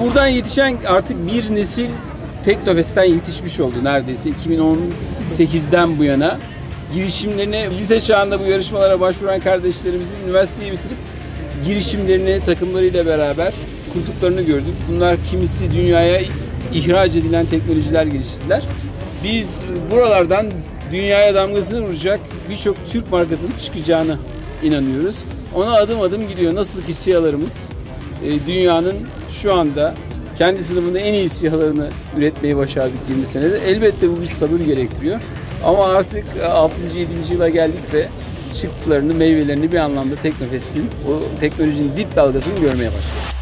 Buradan yetişen artık bir nesil Teknofest'ten yetişmiş oldu neredeyse 2018'den bu yana. Girişimlerine, lise çağında bu yarışmalara başvuran kardeşlerimizin üniversiteyi bitirip girişimlerini takımlarıyla beraber kurduklarını gördük. Bunlar kimisi dünyaya ihraç edilen teknolojiler geliştirdiler. Biz buralardan dünyaya damgasını vuracak birçok Türk markasının çıkacağını inanıyoruz. Ona adım adım gidiyor. Nasıl ki siyalarımız e, dünyanın şu anda kendi sınıfında en iyi siyalarını üretmeyi başardık 20 senede. Elbette bu bir sabır gerektiriyor. Ama artık 6. 7. yıla geldik ve çıktılarını, meyvelerini bir anlamda Teknofest'in, o teknolojinin dip dalgasını görmeye başladık.